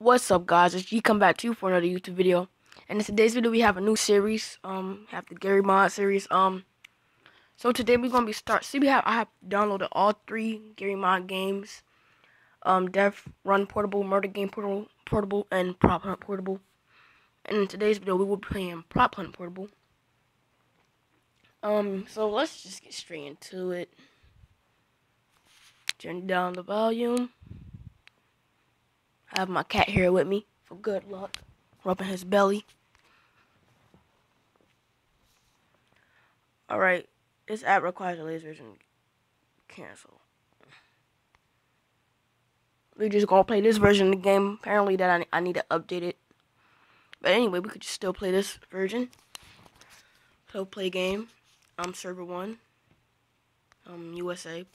What's up guys, it's G come back to you for another YouTube video. And in today's video we have a new series, um, have the Garry Mod series. Um so today we're gonna be start see we have I have downloaded all three Garry Mod games. Um Death Run Portable, Murder Game Portable Portable, and Prop Hunt Portable. And in today's video we will be playing Prop Hunt Portable. Um so let's just get straight into it. Turn down the volume. I have my cat here with me for good luck, rubbing his belly. Alright, this app requires a laser version. Cancel. We just gonna play this version of the game. Apparently that I, I need to update it. But anyway, we could just still play this version. So play game. Um server one. Um USA.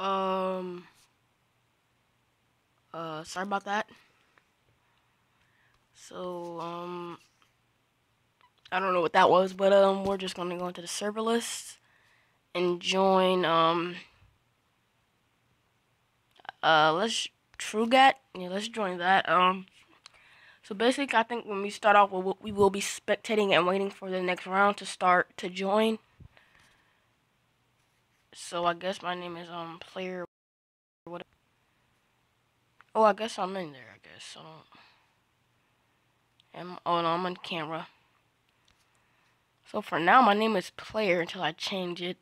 Um. Uh, sorry about that. So, um, I don't know what that was, but, um, we're just gonna go into the server list and join, um, uh, let's, TrueGat, yeah, let's join that, um, so basically, I think when we start off, we will be spectating and waiting for the next round to start to join. So I guess my name is um player what Oh I guess I'm in there I guess am oh no I'm on camera. So for now my name is player until I change it.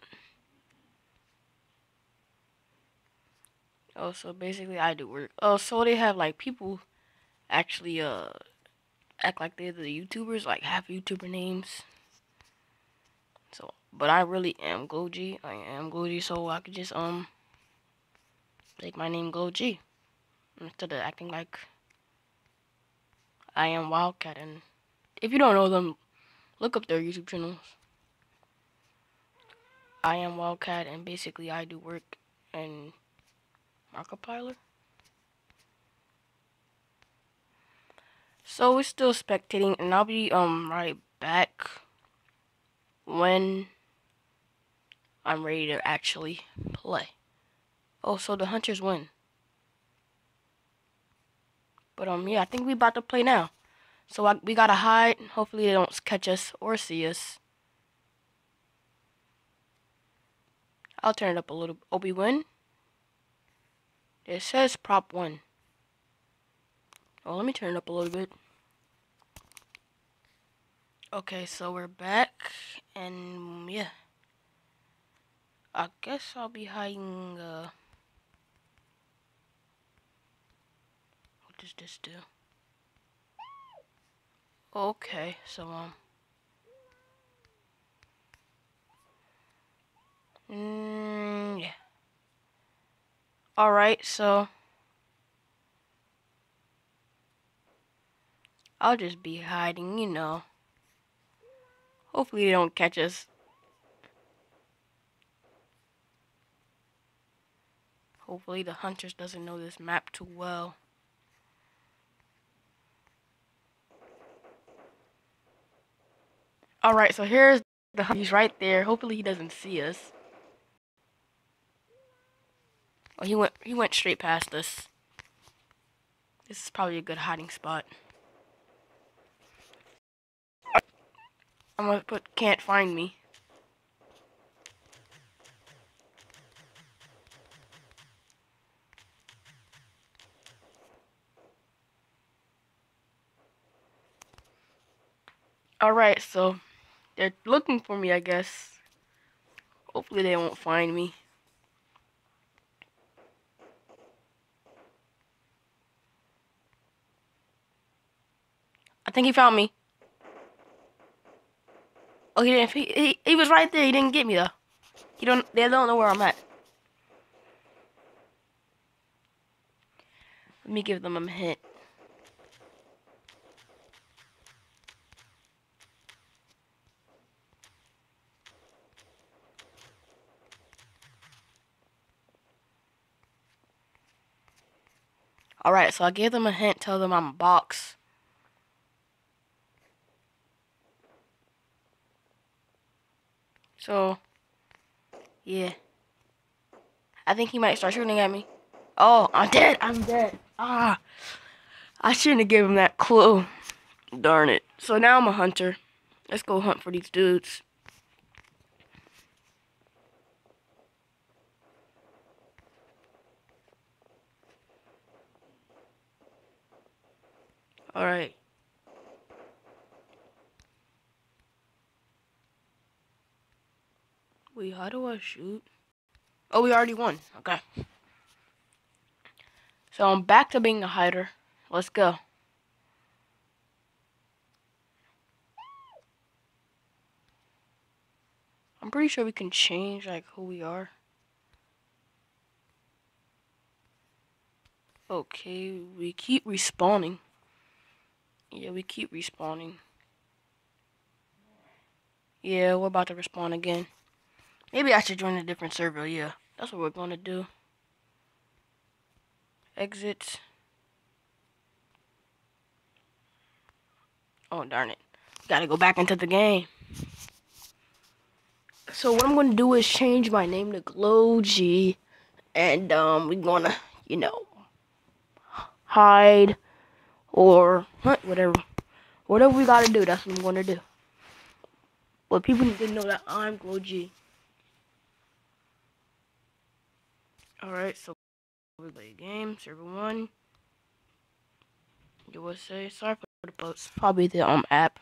Oh so basically I do work. Oh so they have like people actually uh act like they're the YouTubers, like have YouTuber names. So but I really am Goji. I am Goji, so I could just, um, make my name Goji. Instead of acting like I am Wildcat. And if you don't know them, look up their YouTube channels. I am Wildcat, and basically I do work in Markiplier. So we're still spectating, and I'll be um right back when I'm ready to actually play. Oh, so the hunters win. But, um, yeah, I think we about to play now. So I, we gotta hide. Hopefully they don't catch us or see us. I'll turn it up a little. We win? It says prop one. Oh, let me turn it up a little bit. Okay, so we're back. And, yeah. I guess I'll be hiding, uh... What does this do? Okay, so, um... Mm, yeah. Alright, so... I'll just be hiding, you know. Hopefully they don't catch us. Hopefully the hunters doesn't know this map too well. Alright, so here's the He's right there. Hopefully he doesn't see us. Oh, he went he went straight past us. This is probably a good hiding spot. I'm gonna put can't find me. Alright, so they're looking for me, I guess. Hopefully they won't find me. I think he found me. Oh, he didn't. He, he, he was right there. He didn't get me though. He don't. They don't know where I'm at. Let me give them a hint. Alright, so I gave them a hint, tell them I'm a box. So, yeah. I think he might start shooting at me. Oh, I'm dead. I'm dead. Ah. I shouldn't have given him that clue. Darn it. So now I'm a hunter. Let's go hunt for these dudes. Alright. Wait, how do I shoot? Oh, we already won. Okay. So I'm back to being a hider. Let's go. I'm pretty sure we can change like who we are. Okay, we keep respawning. Yeah, we keep respawning. Yeah, we're about to respawn again. Maybe I should join a different server, yeah. That's what we're gonna do. Exit. Oh, darn it. Gotta go back into the game. So what I'm gonna do is change my name to GlowG. And, um, we're gonna, you know, hide or hunt, whatever. Whatever we gotta do, that's what I'm gonna do. But people need to know that I'm Glow G. Alright, so we play a game, server one. USA. Sorry for the post. Probably the um app.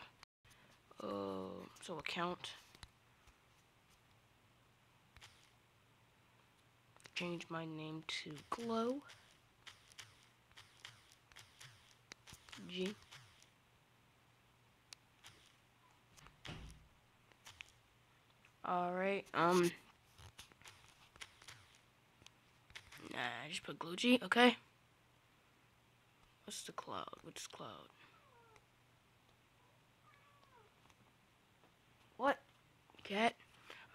Uh, so account. Change my name to Glow. G. Alright, um. Nah, I just put GlowG, okay. What's the cloud? What's cloud? What? Cat?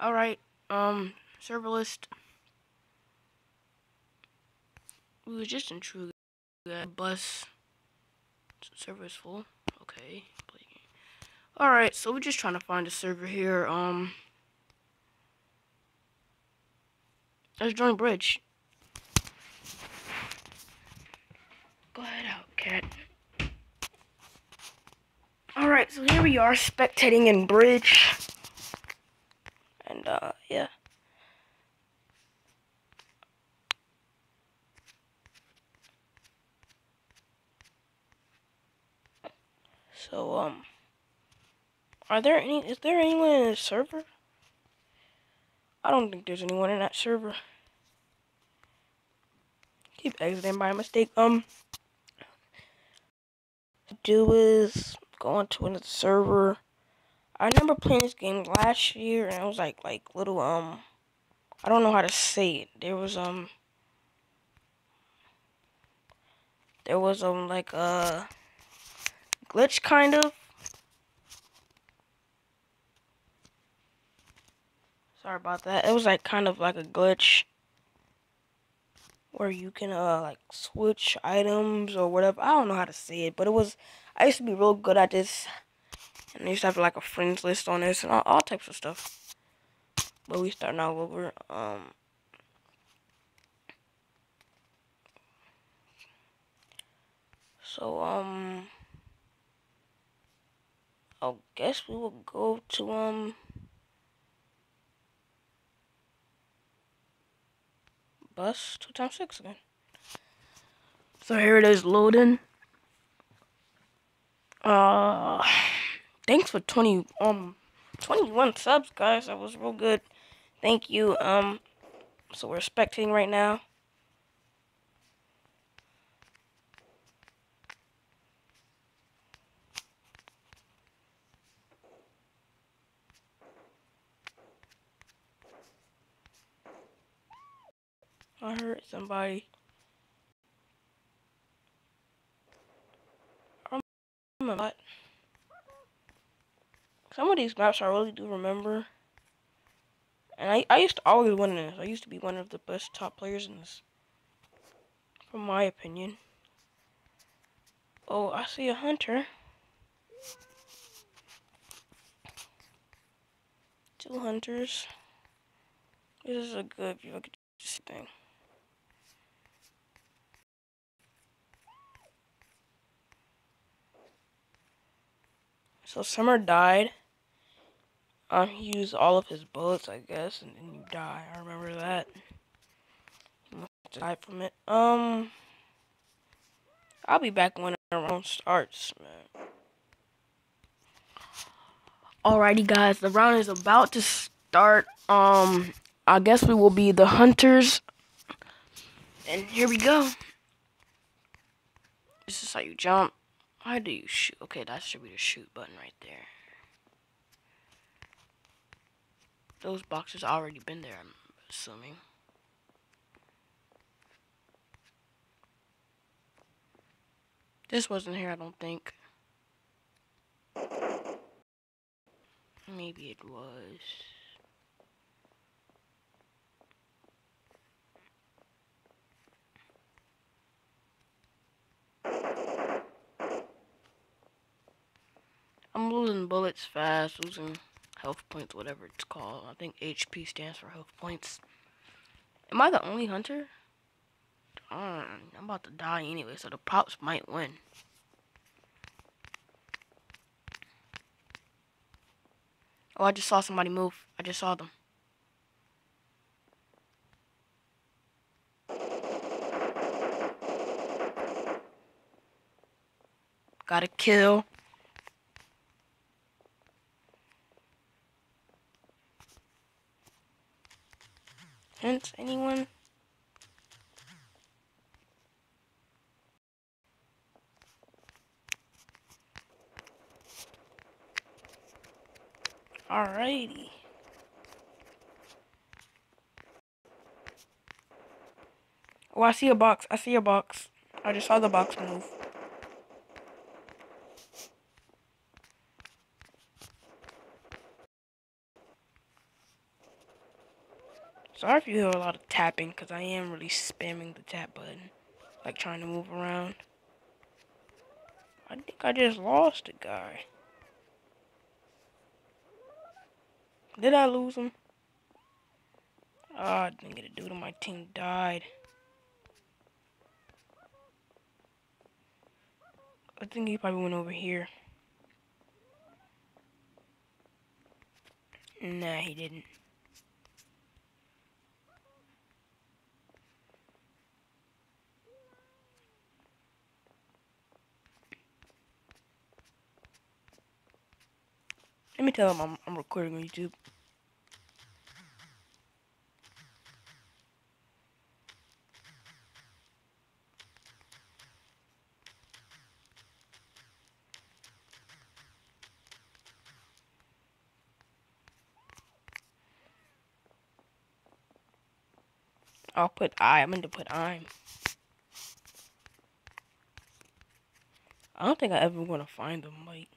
Alright, um, server list. We was just in True Bus. Server is full. Okay. Alright, so we're just trying to find a server here. Um, let's join Bridge. Go ahead out, cat. Alright, so here we are spectating in Bridge. And, uh, yeah. So, um, are there any, is there anyone in the server? I don't think there's anyone in that server. Keep exiting by mistake. Um, do is go onto another server. I remember playing this game last year, and it was like, like little, um, I don't know how to say it. There was, um, there was, um, like, a glitch, kind of. Sorry about that. It was, like, kind of like a glitch where you can uh like switch items or whatever. I don't know how to say it, but it was I used to be real good at this. And I used to have like a friends list on this and all, all types of stuff. But we starting all over. Um So um I guess we will go to um bus two times six again. So here it is loading. Uh, thanks for 20, um, 21 subs, guys. That was real good. Thank you. Um, so we're spectating right now. I hurt somebody. I remember that. Some of these maps I really do remember. And I, I used to always win this. I used to be one of the best top players in this. From my opinion. Oh, I see a hunter. Two hunters. This is a good view. Thing. So Summer died. Um, he used all of his bullets, I guess, and then you die. I remember that. Have from it. Um, I'll be back when the round starts, man. Alrighty, guys, the round is about to start. Um, I guess we will be the hunters. And here we go. This is how you jump. How do you shoot? Okay, that should be the shoot button right there. Those boxes already been there, I'm assuming. This wasn't here, I don't think. Maybe it was. I'm losing bullets fast, losing health points, whatever it's called. I think HP stands for health points. Am I the only hunter? I'm about to die anyway, so the props might win. Oh, I just saw somebody move. I just saw them. Got a kill. Hints, anyone? Alrighty. Oh, I see a box. I see a box. I just saw the box move. Sorry if you hear a lot of tapping, because I am really spamming the tap button. Like trying to move around. I think I just lost a guy. Did I lose him? Oh, I didn't get a dude on my team died. I think he probably went over here. Nah, he didn't. Let me tell him I'm, I'm recording on YouTube. I'll put I. I meant to put I'm. I don't think I ever want to find them, like.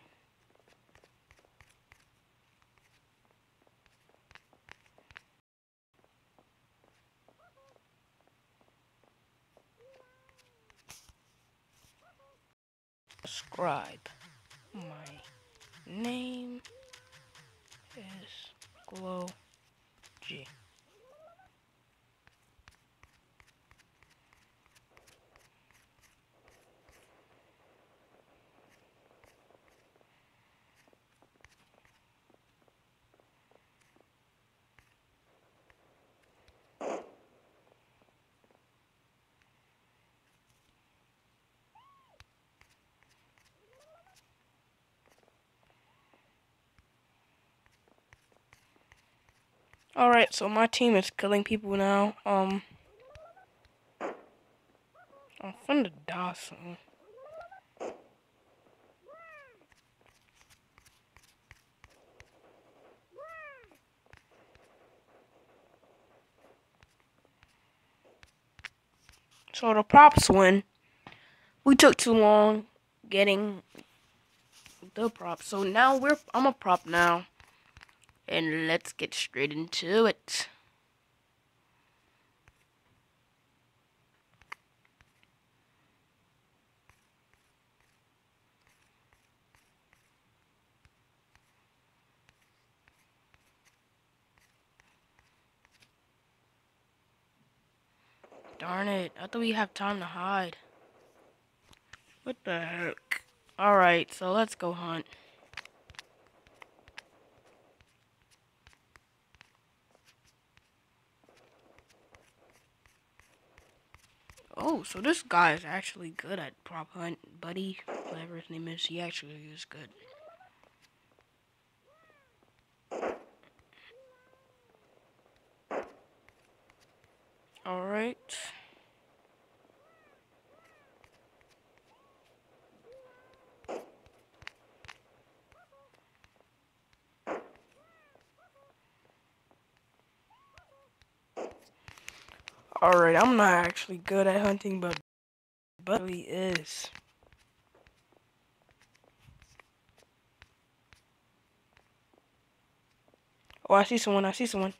Subscribe. My name is Glow G. Alright, so my team is killing people now. Um, I'm finna die soon. So the props win. We took too long getting the props. So now we're I'm a prop now. And let's get straight into it. Darn it. I thought we have time to hide. What the heck? Alright, so let's go hunt. Oh, so this guy is actually good at prop hunt. Buddy, whatever his name is, he actually is good. Alright. Alright, I'm not actually good at hunting, but Buddy is. Oh, I see someone, I see someone.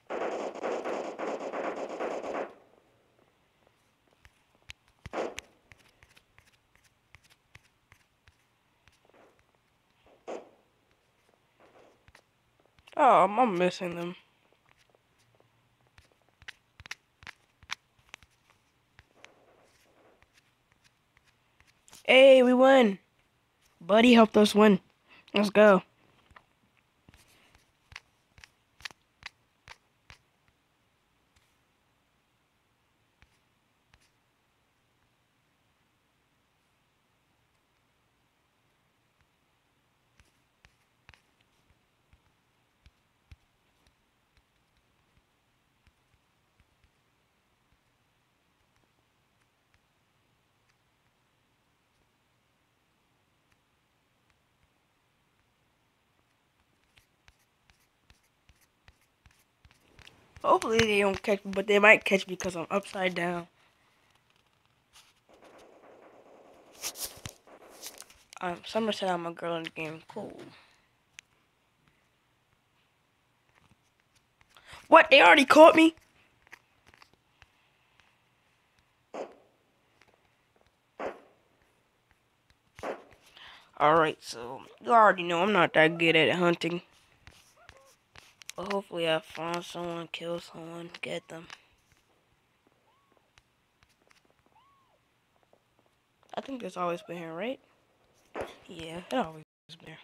Oh, I'm missing them. Hey, we won. Buddy helped us win. Let's go. Hopefully they don't catch me, but they might catch me because I'm upside down. Um, Summer said I'm a girl in the game. Cool. What? They already caught me? Alright, so you already know I'm not that good at hunting. But hopefully I find someone, kill someone, get them. I think it's always been here, right? Yeah, it always been here.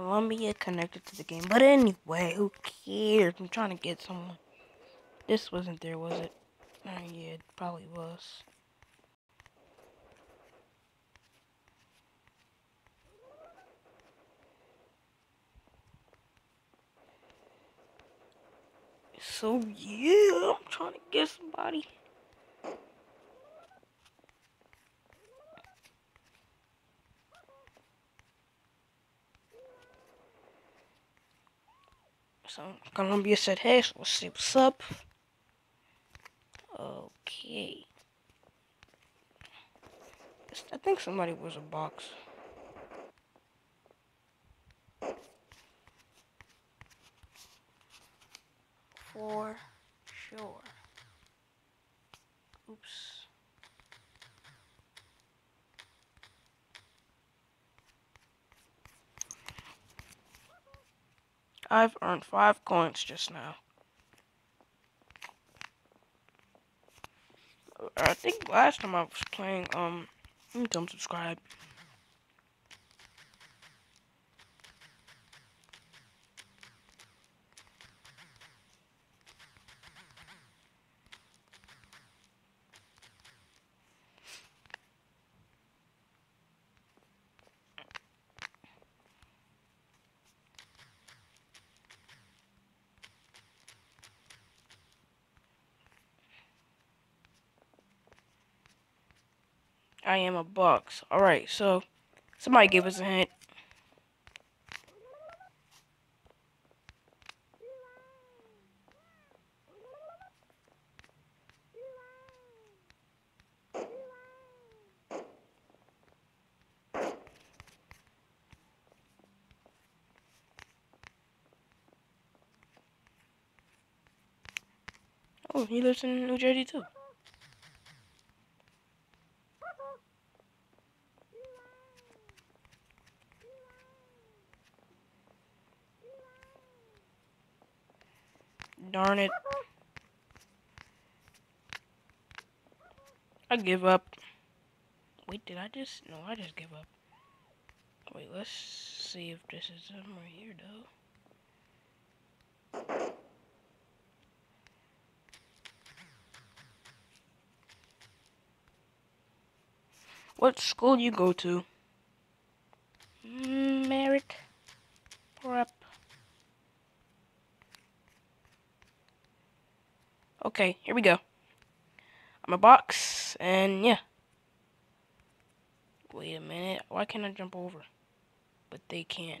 Columbia connected to the game. But anyway, who cares? I'm trying to get someone. This wasn't there, was it? Oh, yeah, it probably was. So, yeah, I'm trying to get somebody. So Columbia said, hey, so let's see what's up. Okay. I think somebody was a box. For sure. Oops. I've earned five coins just now. I think last time I was playing, um, don't subscribe. I am a box. Alright, so somebody give us a hint. Oh, he lives in New Jersey too. Darn it. I give up. Wait, did I just? No, I just give up. Wait, let's see if this is somewhere here, though. What school do you go to? Merritt Prep. Okay, here we go. A box, and yeah. Wait a minute. Why can't I jump over? But they can.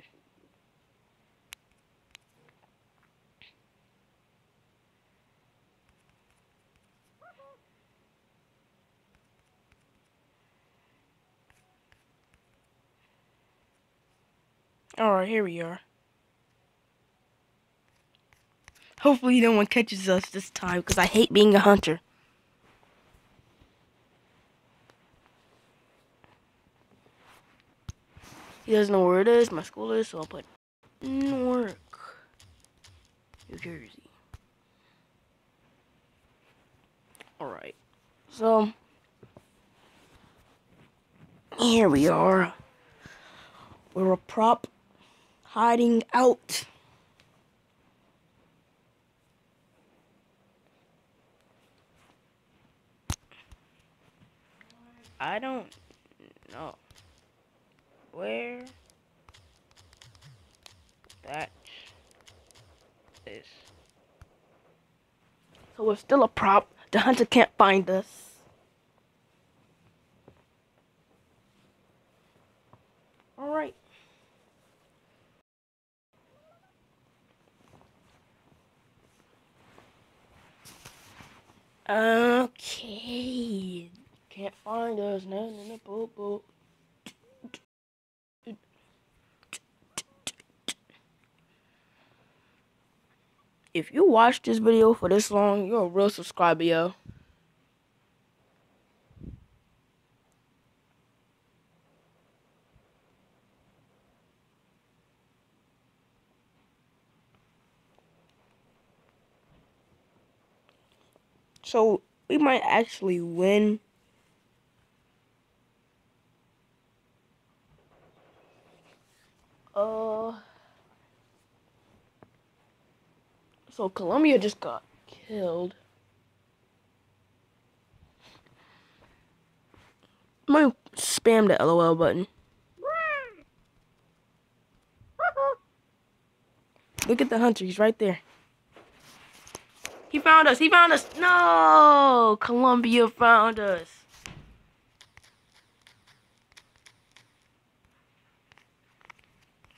Alright, here we are. Hopefully no one catches us this time, because I hate being a hunter. He doesn't know where it is, my school is, so I'll put Newark, New Jersey. Alright, so here we are. We're a prop hiding out. I don't know where that is. So we're still a prop. The hunter can't find us. Alright. Okay. Can't find us. No, no, no, boop, boop. If you watch this video for this long, you're a real subscriber, yo. So we might actually win. Uh, so Columbia just got killed. I'm gonna spam the LOL button. Look at the hunter, he's right there. He found us. He found us. No! Columbia found us.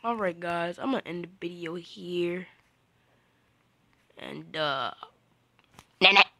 Alright, guys. I'm to end the video here. And, uh... Nah.